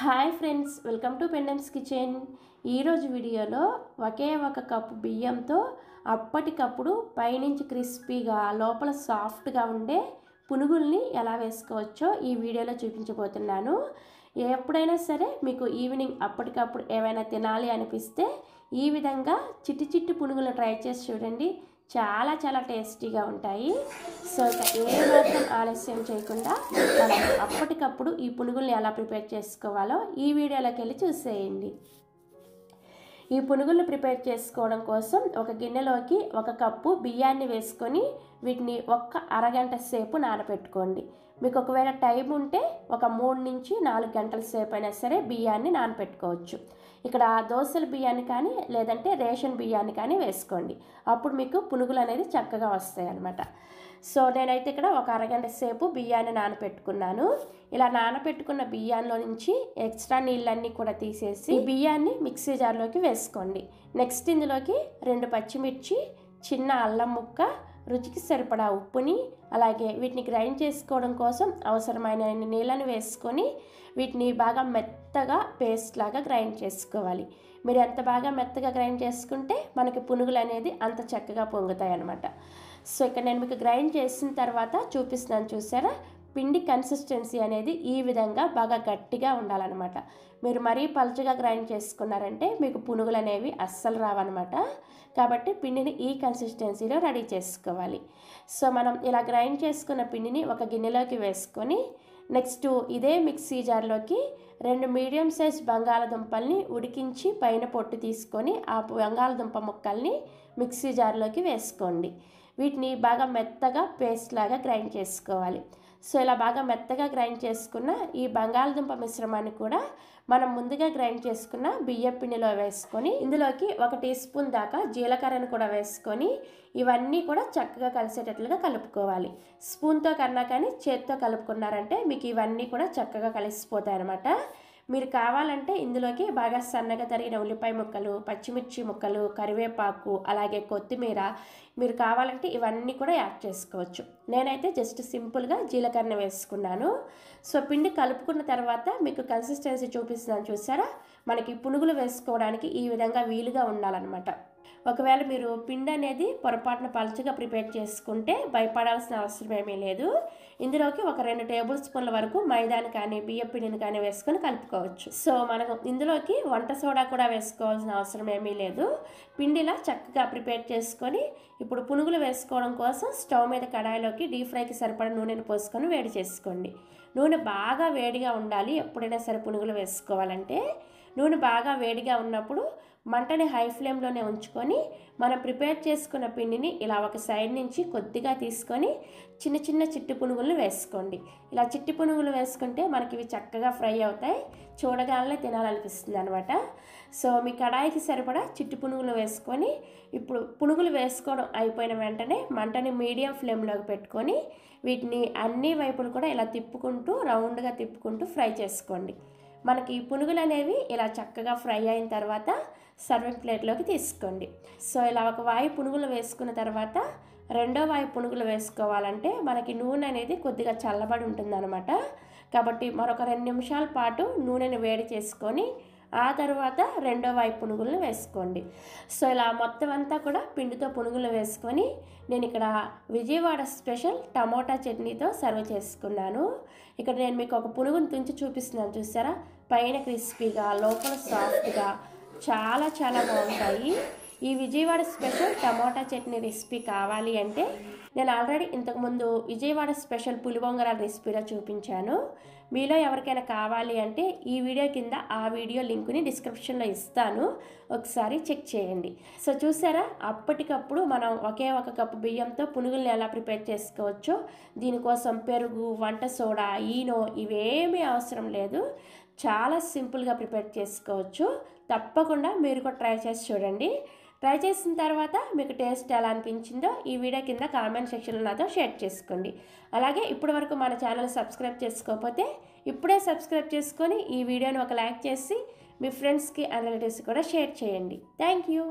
Hi friends welcome to పెండమ్స్ kitchen. ఈరోజు వీడియోలో ఒకే ఒక కప్పు బియ్యంతో అప్పటికప్పుడు పైనుంచి క్రిస్పీగా లోపల సాఫ్ట్గా ఉండే పునుగుల్ని ఎలా వేసుకోవచ్చో ఈ వీడియోలో చూపించబోతున్నాను. ఎప్పుడైనా సరే మీకు ఈవినింగ్ అప్పటికప్పుడు ఏమైనా తినాలి అనిపిస్తే ఈ విధంగా చిట్టి చిట్టి పునుగులు ట్రై చేసి చూడండి. చాలా చాలా టేస్టీగా ఉంటాయి. సో ఇక ఏ మాత్రం ఆలస్యం చేయకుండా మనం అప్పటికప్పుడు ఈ పునుగుల్ని ఎలా ప్రిపేర్ చేసుకోవాలో ఈ వీడియోలోకి వెళ్ళి చూసేయండి. ఈ పునుగులు ప్రిపేర్ చేసుకోవడం కోసం ఒక గిన్నెలోకి ఒక కప్పు బియ్యాన్ని వేసుకొని వీటిని ఒక్క అరగంట సేపు నానబెట్టుకోండి మీకు ఒకవేళ టైం ఉంటే ఒక మూడు నుంచి నాలుగు గంటల సేపు అయినా సరే బియ్యాన్ని నానబెట్టుకోవచ్చు ఇక్కడ దోశల బియ్యాన్ని కానీ లేదంటే రేషన్ బియ్యాన్ని కానీ వేసుకోండి. అప్పుడు మీకు పునుగులు అనేది చక్కగా వస్తాయి అన్నమాట. సో నేనైతే ఇక్కడ ఒక అరగంట సేపు బియ్యాన్ని నానపెట్టుకున్నాను. ఇలా నానపెట్టుకున్న బియ్యాల్లో నుంచి ఎక్స్ట్రా నీళ్ళన్నీ కూడా తీసేసి బియ్యాన్ని మిక్సీ జార్లోకి వేసుకోండి. నెక్స్ట్ ఇందులోకి రెండు పచ్చిమిర్చి చిన్న అల్లం ముక్క రుచికి సరిపడా ఉప్పుని అలాగే వీటిని గ్రైండ్ చేసుకోవడం కోసం అవసరమైన నీళ్ళని వేసుకొని వీటిని బాగా మెత్తగా పేస్ట్ లాగా గ్రైండ్ చేసుకోవాలి. మీరు ఎంత బాగా మెత్తగా గ్రైండ్ చేసుకుంటే మనకి పునుగులు అనేది అంత చక్కగా పొంగుతాయి అన్నమాట సో ఇక్కడ నేను మీకు గ్రైండ్ చేసిన తర్వాత చూపిస్తున్నాను చూసారా? పిండి కన్సిస్టెన్సీ అనేది ఈ విధంగా బాగా గట్టిగా ఉండాలన్నమాట. మీరు మరీ పలుచగా గ్రైండ్ చేసుకున్నారంటే మీకు పునుగులు అనేవి అస్సలు రావన్నమాట. కాబట్టి పిండిని ఈ కన్సిస్టెన్సీలో రెడీ చేసుకోవాలి. సో మనం ఇలా గ్రైండ్ చేసుకున్న పిండిని ఒక గిన్నెలోకి వేసుకొని నెక్స్ట్ ఇదే మిక్సీ జార్లోకి రెండు మీడియం సైజ్ బంగాళదుంపల్ని ఉడికించి పైన పొట్టు తీసుకొని ఆ బంగాళదుంప ముక్కల్ని మిక్సీ జార్లోకి వేసుకోండి. వీటిని బాగా మెత్తగా పేస్ట్ లాగా గ్రైండ్ చేసుకోవాలి. సో ఇలా బాగా మెత్తగా గ్రైండ్ చేసుకున్న ఈ బంగాళదుంప మిశ్రమాన్ని కూడా మనం ముందుగా గ్రైండ్ చేసుకున్న బియ్య పిండిలో వేసుకొని ఇందులోకి ఒక టీ స్పూన్ దాకా జీలకర్రను కూడా వేసుకొని ఇవన్నీ కూడా చక్కగా కలిసేటట్లుగా కలుపుకోవాలి. స్పూన్తో కన్నా కానీ చేత్తో కలుపుకున్నారంటే మీకు ఇవన్నీ కూడా చక్కగా కలిసిపోతాయి అన్నమాట మీరు కావాలంటే ఇందులోకి బాగా సన్నగా తరిగిన ఉల్లిపాయ ముక్కలు పచ్చిమిర్చి ముక్కలు కరివేపాకు అలాగే కొత్తిమీర మీరు కావాలంటే ఇవన్నీ కూడా యాడ్ చేసుకోవచ్చు. నేనైతే జస్ట్ సింపుల్గా జీలకర్ర వేసుకున్నాను. సో పిండి కలుపుకున్న తర్వాత మీకు కన్సిస్టెన్సీ చూపిస్తున్నాను చూసారా? మనకి పునుగులు వేసుకోవడానికి ఈ విధంగా వీలుగా ఉండాలన్నమాట. ఒకవేళ మీరు పిండి అనేది పొరపాటున పలుచగా ప్రిపేర్ చేసుకుంటే భయపడాల్సిన అవసరం ఏమీ లేదు. ఇందులోకి ఒక రెండు టేబుల్ స్పూన్ల వరకు మైదాని కానీ బియ్యం పిండిని కానీ వేసుకొని కలుపుకోవచ్చు. సో మనకు ఇందులోకి వంట సోడా కూడా వేసుకోవాల్సిన అవసరం ఏమీ లేదు. పిండిలా చక్కగా ప్రిపేర్ చేసుకొని ఇప్పుడు పునుగులు వేసుకోవడం కోసం స్టవ్ మీద కడాయిలోకి డీప్ ఫ్రైకి సరిపడా నూనెను పోసుకొని వేడి చేసుకోండి. నూనె బాగా వేడిగా ఉండాలి. ఎప్పుడైనా సరే పునుగులు వేసుకోవాలంటే నూనె బాగా వేడిగా ఉన్నప్పుడు మంటని హై ఫ్లేమ్లోనే ఉంచుకొని మనం ప్రిపేర్ చేసుకున్న పిండిని ఇలా ఒక సైడ్ నుంచి కొద్దిగా తీసుకొని చిన్న చిన్న చిట్టి పునుగులు వేసుకోండి. ఇలా చిట్టి పునుగులు వేసుకుంటే మనకి ఇవి చక్కగా ఫ్రై అవుతాయి. చూడగానే తినాలనిపిస్తుంది అనమాట సో మీ కడాయికి సరిపడా చిట్టి పునుగులు వేసుకొని ఇప్పుడు పునుగులు వేసుకోవడం అయిపోయిన వెంటనే మంటని మీడియం ఫ్లేమ్లోకి పెట్టుకొని వీటిని అన్ని వైపులు కూడా ఇలా తిప్పుకుంటూ రౌండ్గా తిప్పుకుంటూ ఫ్రై చేసుకోండి. మనకి పునుగులు అనేవి ఇలా చక్కగా ఫ్రై అయిన తర్వాత సర్వింగ్ ప్లేట్లోకి తీసుకోండి. సో ఇలా ఒక వాయి పునుగులు వేసుకున్న తర్వాత రెండో వాయి పునుగులు వేసుకోవాలంటే మనకి నూనె అనేది కొద్దిగా చల్లబడి ఉంటుందన్నమాట. కాబట్టి మరొక రెండు నిమిషాల పాటు నూనెని వేడి చేసుకొని ఆ తర్వాత రెండో వైపు పునుగులను వేసుకోండి. సో ఇలా మొత్తం అంతా కూడా పిండితో పునుగులు వేసుకొని నేను ఇక్కడ విజయవాడ స్పెషల్ టమోటా చట్నీతో సర్వ్ చేసుకున్నాను. ఇక్కడ నేను మీకు ఒక పునుగును తుంచి చూపిస్తున్నాను చూసారా? పైన క్రిస్పీగా లోపల సాఫ్ట్గా చాలా చాలా బాగుంటాయి. ఈ Vijayawada special tomato chutney recipe కావాలి అంటే నేను ఆల్రెడీ ఇంతకుముందు విజయవాడ స్పెషల్ పులిబొంగరాల రెసిపీలో చూపించాను. మీలో ఎవరికైనా కావాలి అంటే ఈ వీడియో కింద ఆ వీడియో లింకుని డిస్క్రిప్షన్లో ఇస్తాను. ఒకసారి చెక్ చేయండి. సో చూసారా అప్పటికప్పుడు మనం ఒకే ఒక కప్పు బియ్యంతో పునుగుల్ని ఎలా ప్రిపేర్ చేసుకోవచ్చో దీనికోసం పెరుగు వంట సోడా ఈనో ఇవేమీ అవసరం లేదు. చాలా సింపుల్గా ప్రిపేర్ చేసుకోవచ్చు. తప్పకుండా మీరు కూడా ట్రై చేసి చూడండి. ట్రై చేసిన తర్వాత మీకు టేస్ట్ ఎలా అనిపించిందో ఈ వీడియో కింద కామెంట్ సెక్షన్లో నాతో షేర్ చేసుకోండి. అలాగే ఇప్పటి వరకు మన ఛానల్ సబ్స్క్రైబ్ చేసుకోకపోతే ఇప్పుడే సబ్స్క్రైబ్ చేసుకొని ఈ వీడియోని ఒక లైక్ చేసి మీ ఫ్రెండ్స్కి అండ్ కూడా షేర్ చేయండి. Thank you